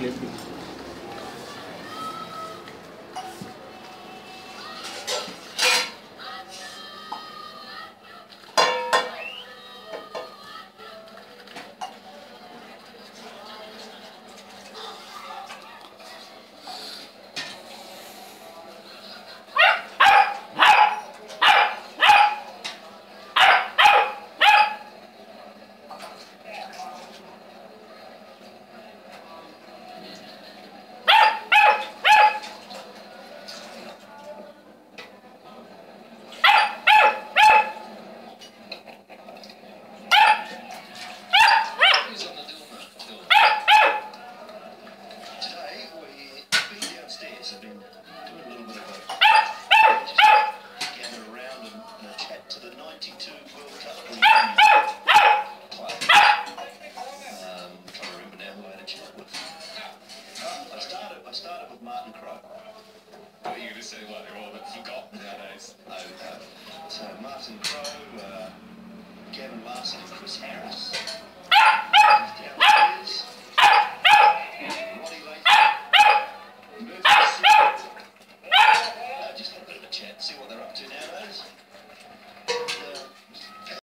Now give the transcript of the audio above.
Gracias. I've been doing a little bit of a gather around and, and chat to the 92 World Cup um, trying to remember now who I had a chat with. I started, I started with Martin Crowe. What are you going to say like they're all a bit forgotten nowadays? No, no. Uh, so Martin Crowe, uh, Gavin Larsen and Chris Harris.